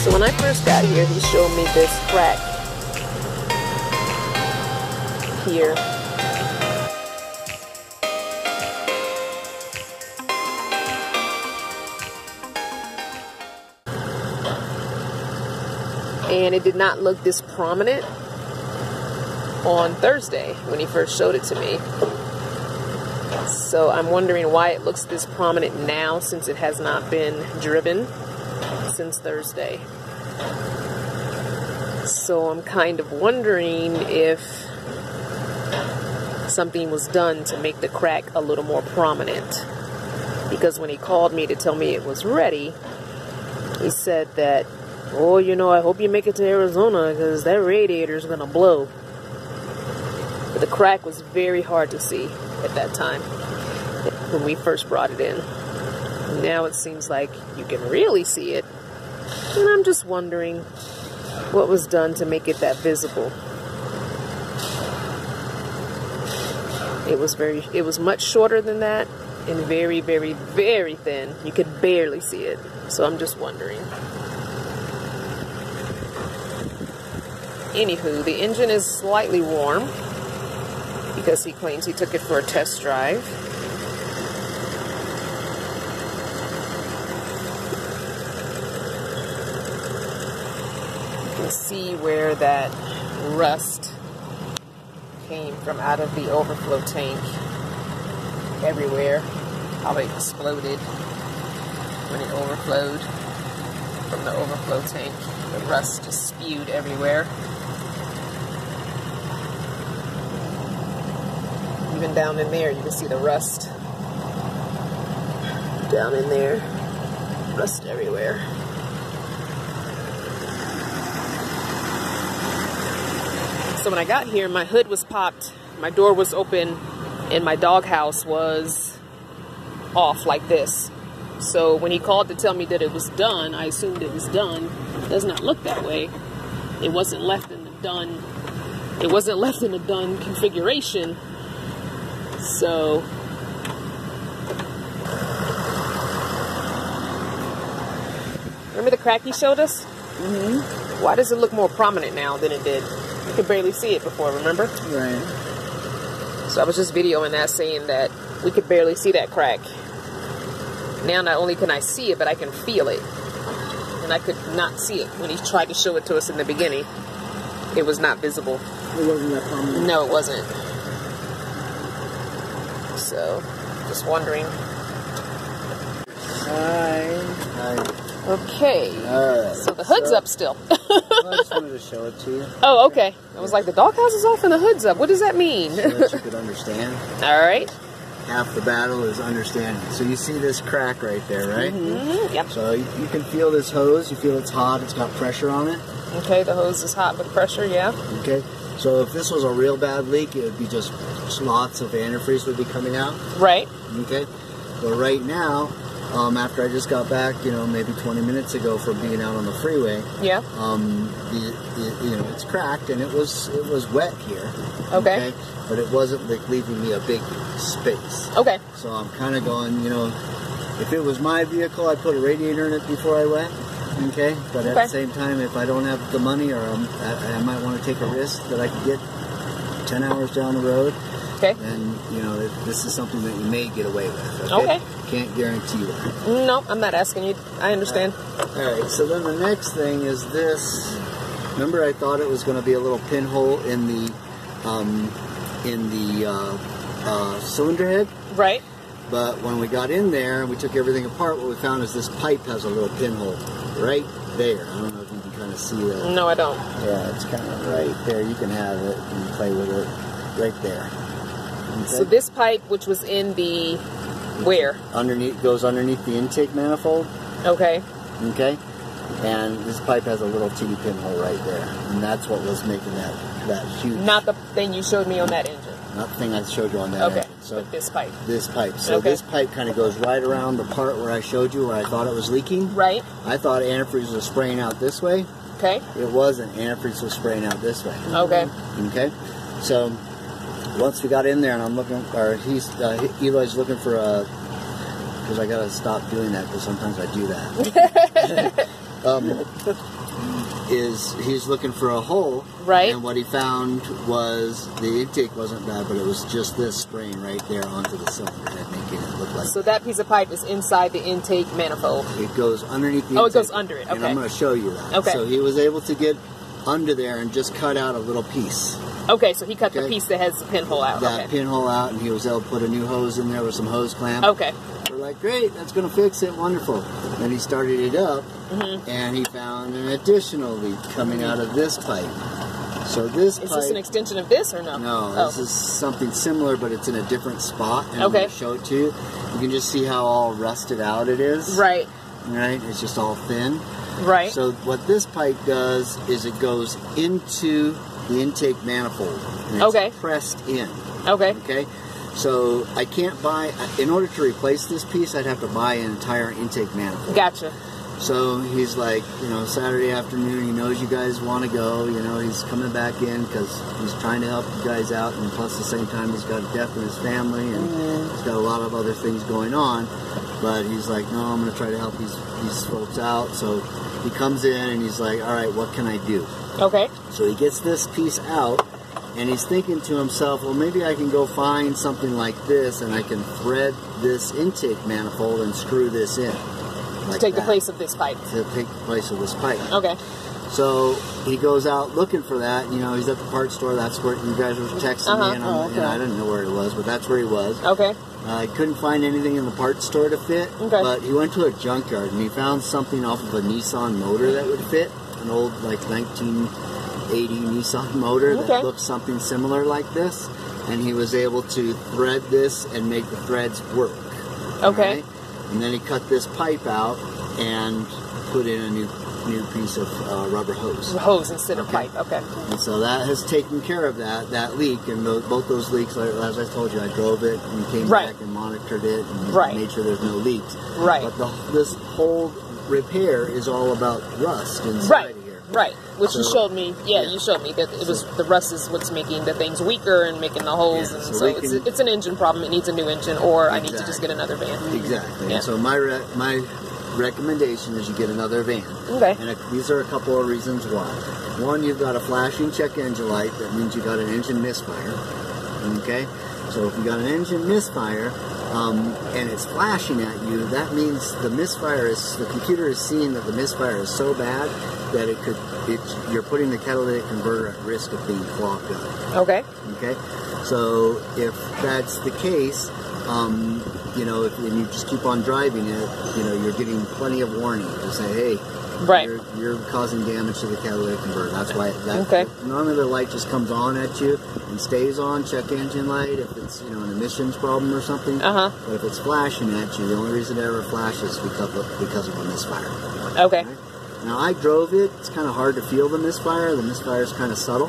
So when I first got here, he showed me this crack here. And it did not look this prominent on Thursday when he first showed it to me. So I'm wondering why it looks this prominent now since it has not been driven since Thursday. So I'm kind of wondering if something was done to make the crack a little more prominent. Because when he called me to tell me it was ready, he said that, oh, you know, I hope you make it to Arizona because that radiator is going to blow. But the crack was very hard to see at that time when we first brought it in. Now it seems like you can really see it. And I'm just wondering what was done to make it that visible. It was very it was much shorter than that and very very very thin. You could barely see it. So I'm just wondering. Anywho, the engine is slightly warm because he claims he took it for a test drive. See where that rust came from out of the overflow tank everywhere. How it exploded when it overflowed from the overflow tank. The rust just spewed everywhere. Even down in there, you can see the rust. Down in there, rust everywhere. So when I got here, my hood was popped, my door was open, and my doghouse was off like this. So when he called to tell me that it was done, I assumed it was done. It does not look that way. It wasn't left in the done. It wasn't left in the done configuration. So remember the crack he showed us? Mm-hmm. Why does it look more prominent now than it did? You could barely see it before, remember? Right. So I was just videoing that saying that we could barely see that crack. Now not only can I see it, but I can feel it. And I could not see it when he tried to show it to us in the beginning. It was not visible. It wasn't that prominent. No, it wasn't. So, just wondering. Hi. Hi. Okay. Alright. So the hood's so- up still. I just wanted to show it to you oh, okay. I was like, the doghouse is off and the hood's up. What does that mean? so that you could understand. All right. Half the battle is understanding. So you see this crack right there, right? Mm -hmm. Yep. So you, you can feel this hose. You feel it's hot. It's got pressure on it. Okay, the hose is hot with pressure, yeah. Okay. So if this was a real bad leak, it would be just lots of antifreeze would be coming out. Right. Okay. But right now, um, after I just got back, you know, maybe 20 minutes ago from being out on the freeway, Yeah. um, the, the you know it's cracked and it was it was wet here. Okay. But it wasn't like leaving me a big space. Okay. So I'm kind of going, you know, if it was my vehicle, I'd put a radiator in it before I went. Okay. But at Okay. the same time, if I don't have the money or I, I might want to take a risk that I could get 10 hours down the road, Okay. then you know this is something that you may get away with. Okay. Can't guarantee that. No, I'm not asking you. I understand. All right. So then the next thing is this. Remember, I thought it was going to be a little pinhole in the um, in the uh, uh, cylinder head, Right. but when we got in there and we took everything apart, what we found is this pipe has a little pinhole right there. I don't know if you can kind of see that. No, I don't. Yeah, it's kind of right there. You can have it and play with it right there. So this pipe, which was in the where? underneath goes underneath the intake manifold. Okay. Okay, and this pipe has a little teeny pinhole right there, and that's what was making that that huge. Not the thing you showed me on that engine. not the thing I showed you on that. Okay. engine. So But this pipe. this pipe. So Okay. this pipe kind of goes right around the part where I showed you where I thought it was leaking. Right. I thought antifreeze was spraying out this way. Okay. It wasn't. Antifreeze was spraying out this way. Okay. Okay. So once we got in there, and I'm looking, or he's uh, Eli's looking for a, because I gotta stop doing that because sometimes I do that. um, is he's looking for a hole. Right. And what he found was the intake wasn't bad, but it was just this spraying right there onto the cylinder head, making it look like So that piece of pipe is inside the intake manifold. it goes underneath the Oh, it goes under it, Okay. And. I'm going to show you that. Okay. So he was able to get under there and just cut out a little piece. Okay, so he cut the piece that has the pinhole out. That Okay. pinhole out, and he was able to put a new hose in there with some hose clamp. Okay. We're like, great, that's going to fix it, wonderful. Then he started it up, Mm-hmm. and he found an additional leak coming out of this pipe. So this Is pipe, this an extension of this or no? no, Oh. this is something similar, but it's in a different spot. And I'm going to show it to you. You can just see how all rusted out it is. Right. Right? It's just all thin. Right. So what this pipe does is it goes into the intake manifold. And it's Okay. pressed in. okay. Okay? So I can't buy, in order to replace this piece, I'd have to buy an entire intake manifold. Gotcha. So he's like, you know, Saturday afternoon, he knows you guys want to go, you know, he's coming back in because he's trying to help you guys out, and plus, at the same time, he's got a death in his family, and mm-hmm. he's got a lot of other things going on. But he's like, no, I'm going to try to help these, these folks out. So he comes in and he's like, all right, what can I do? Okay. So he gets this piece out, and he's thinking to himself, well, maybe I can go find something like this, and I can thread this intake manifold and screw this in. To Like take the place of this pipe. To take the place of this pipe. Okay. So he goes out looking for that. You know, he's at the parts store. That's where you guys were texting Uh-huh. me, and, Oh, okay. and I didn't know where it was, but that's where he was. Okay. Uh, I couldn't find anything in the parts store to fit, Okay. but he went to a junkyard and he found something off of a Nissan motor that would fit, an old like 1980 Nissan motor Okay. that looked something similar like this, and he was able to thread this and make the threads work. Okay. Right? And then he cut this pipe out and put in a new new piece of uh, rubber hose. Hose instead of Okay. pipe. Okay. And so that has taken care of that that leak, and tho- both those leaks, like, as I told you, I drove it and came Right. back and monitored it and Right. made sure there's no leaks. Right. But the, this whole repair is all about rust inside Right. of here. Right. Which you showed me. Yeah, yeah. you showed me that it was the rust is what's making the things weaker and making the holes, Yeah, and so so, it's, can- it's an engine problem. It needs a new engine, or I need to just get another van. Exactly. Yeah. And so my re- my recommendation is you get another van. Okay. And uh, these are a couple of reasons why. One, you've got a flashing check engine light. That means you got an engine misfire. Okay. So if you got an engine misfire, um, and it's flashing at you, that means the misfire is the computer is seeing that the misfire is so bad that it could it's you're putting the catalytic converter at risk of being clogged up. Okay. Okay, so if that's the case, um, you know, if and you just keep on driving it, you know, you're getting plenty of warning to say, hey, Right. you're, you're causing damage to the catalytic converter. That's why that Okay. normally the light just comes on at you and stays on. Check engine light if it's you know an emissions problem or something. Uh huh. But if it's flashing at you, the only reason it ever flashes is because of, because of a misfire. Okay. Right? Now I drove it. It's kind of hard to feel the misfire. The misfire is kind of subtle,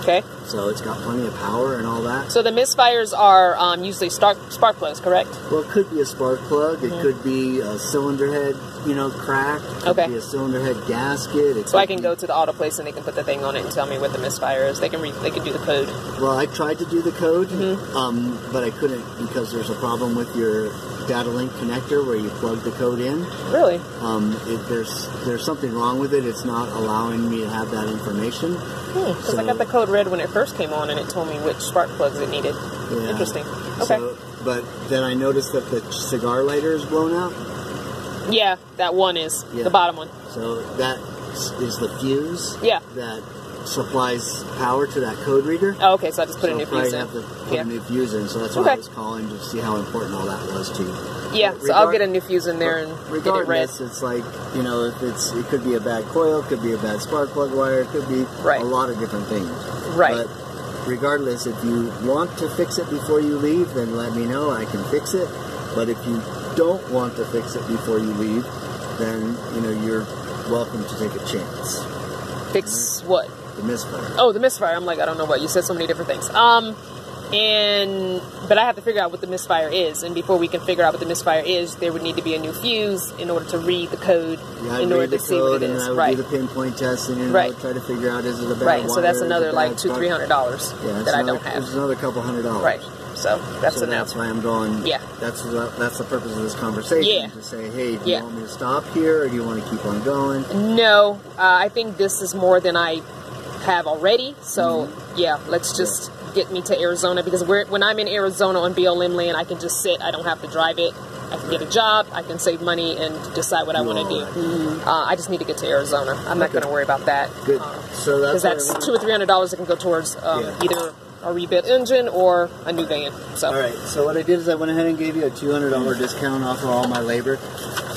Okay. So it's got plenty of power and all that. So the misfires are um, usually spark spark plugs, correct? Well, it could be a spark plug. It could be a cylinder head, you know, cracked. It could Okay. be a cylinder head gasket. It So I can be- go to the auto place and they can put the thing on it and tell me what the misfire is. They can read. They can do the code. Well, I tried to do the code, Mm-hmm. um, but I couldn't because there's a problem with your data link connector where you plug the code in. Really? Um, it, there's there's something wrong with it. It's not allowing me to have that information. Because I So- got the code read when it first came on, and it told me which spark plugs it needed. Yeah. Interesting. Okay. So, but then I noticed that the cigar lighter is blown out. yeah, that one is Yeah. the bottom one. So that is the fuse Yeah. that supplies power to that code reader. Oh, okay. So I just put so a new fuse in. have to put Yeah. a new fuse in. So that's why Okay. I was calling to see how important all that was to you. Yeah. But So I'll get a new fuse in there and get it read. Regardless, it's like you know, if it's it could be a bad coil, it could be a bad spark plug wire, it could be Right. a lot of different things. Right. But regardless, if you want to fix it before you leave, then let me know. I can fix it. But if you don't want to fix it before you leave, then you know you're welcome to take a chance. Fix what? The misfire. Oh, the misfire. I'm like, I don't know what. You said so many different things. Um, and but I have to figure out what the misfire is, and before we can figure out what the misfire is, there would need to be a new fuse in order to read the code Yeah, in order to see what it and is. Would right. do the pinpoint testing and Right. try to figure out is it a bad Right. So that's wire, is it another like two, three hundred dollars Yeah, that I another, don't have. It's another couple hundred dollars. Right. So that's so no. that's why I'm going. Yeah. That's the, that's the purpose of this conversation. Yeah. To say, hey, do Yeah. you want me to stop here, or do you want to keep on going? No, uh, I think this is more than I have already. So Mm-hmm. yeah, let's just get me to Arizona because we're, when I'm in Arizona on BLM land, I can just sit. I don't have to drive it. I can get a job. I can save money and decide what I want to do. Uh, I just need to get to Arizona. I'm not going to worry about that. Good. So Because that's, that's two or three hundred dollars that can go towards um, Yeah. either a rebuilt engine or a new van. So All right. So what I did is I went ahead and gave you a two hundred dollar discount off of all my labor,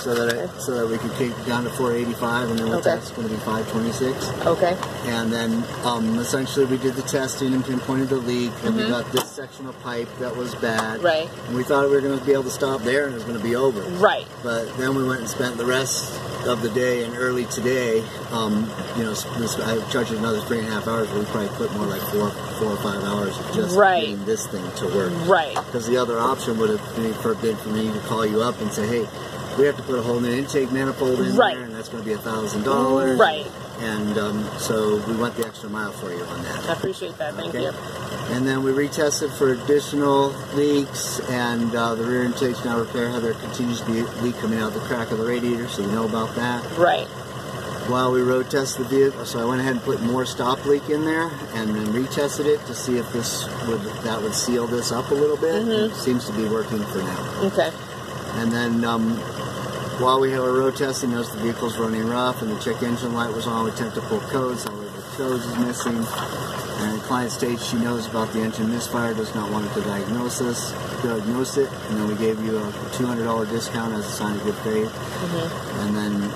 so that I, so that we could take it down to four eighty five, and then with Okay. that's going to be five twenty six. okay, And then um, essentially we did the testing and pinpointed the leak, and Mm-hmm. we got this section of pipe that was bad. Right. And we thought we were going to be able to stop there, and it was going to be over. right, But then we went and spent the rest of the day and early today. Um, you know, this, I charged another three and a half hours, but we probably put more like four, four or five hours of just Right. getting this thing to work. right, Because the other option would have been for, been for me to call you up and say, hey, we have to put a whole new intake manifold in Right. there, and that's going to be a thousand dollars. Right. And um, so we went the extra mile for you on that. I appreciate that. Thank Okay. you. And then we retested for additional leaks, and uh, the rear intake's now repaired. There continues to be a leak coming out the crack of the radiator, so we know about that. Right, While we road tested the vehicle, so I went ahead and put more stop leak in there, and then retested it to see if this would that would seal this up a little bit. Mm-hmm. It seems to be working for now. okay, And then um, while we have our road testing, noticed the vehicle's running rough, and the check engine light was on. We attempted to pull codes, however, the codes is missing. And the client states she knows about the engine misfire, does not want to diagnose us, diagnose it, and then we gave you a $200 discount as a sign of good faith. And then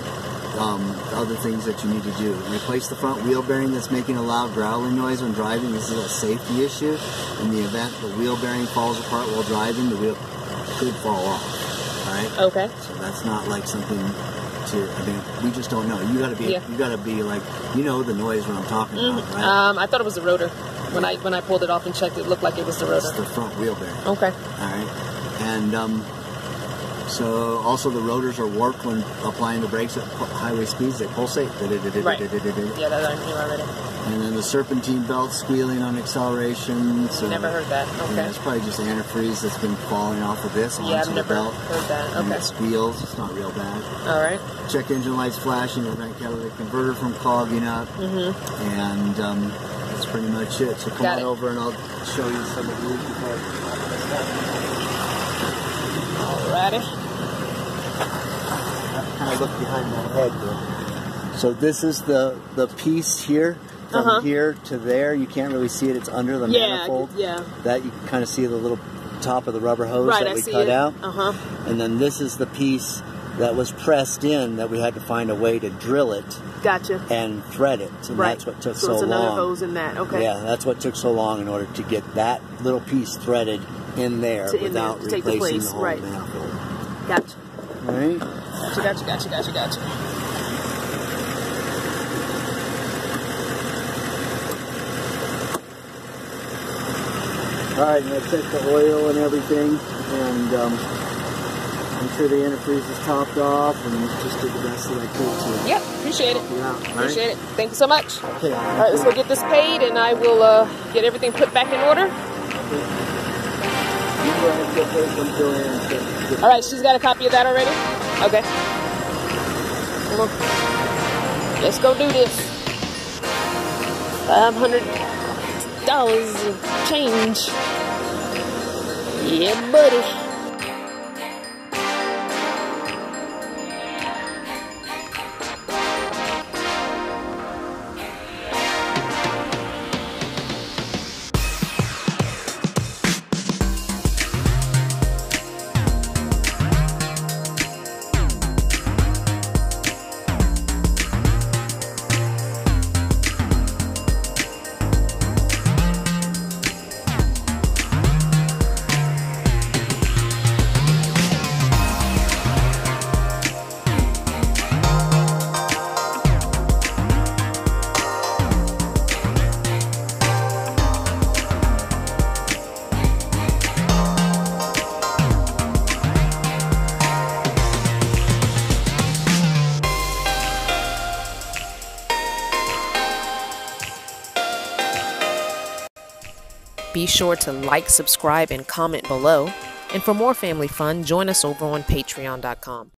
um, other things that you need to do. Replace the front wheel bearing that's making a loud growling noise when driving. This is a safety issue. In the event the wheel bearing falls apart while driving, the wheel could fall off. All right. okay, So that's not like something to. I mean, we just don't know. You gotta be. Yeah. You gotta be like. You know the noise when I'm talking about, right? Um, I thought it was the rotor. When I when I pulled it off and checked, it looked like it was the It's rotor. the front wheel bearing. Okay. All right. And um, so also the rotors are warped when applying the brakes at highway speeds. They pulsate. Right. Yeah, that I knew already. And then the serpentine belt squealing on acceleration. So Never heard that. Yeah, Okay. it's probably just antifreeze that's been falling off of this onto Yeah, I've the never belt. heard that. Okay. And it squeals. It's not real bad. All right. check engine lights flashing, prevent catalytic converter from clogging up, Mm-hmm. and um, that's pretty much it. So come Got on it. over and I'll show you some of the leaky parts. Alrighty. Kind of look behind my head here. So this is the the piece here from Uh-huh. here to there. You can't really see it; it's under the Yeah. manifold. Yeah. That you can kind of see the little top of the rubber hose Right. that we cut it. out, Uh huh. and then this is the piece that was pressed in that we had to find a way to drill it Gotcha. and thread it, and right. that's what took so so, it's another long. hose in that. Okay. Yeah, that's what took so long in order to get that little piece threaded in there To in there, without to take the replacing the, place, whole right. manifold. Gotcha. Right? Gotcha. Gotcha. Gotcha. Gotcha. Gotcha. All right, and I checked the oil and everything, and um, I'm sure the antifreeze is topped off, and just did the best that I could to Yep. Appreciate it. help you out. all right? Appreciate it. Thank you so much. Okay. All right, let's go get this paid, and I will uh, get everything put back in order. You go ahead and get paid from Joanne. and get- get- All right, she's got a copy of that already. Okay. Come on. Let's go do this. Five hundred dollars change. Yeah, buddy. Be sure to like, subscribe, and comment below. And for more family fun, join us over on patreon.com.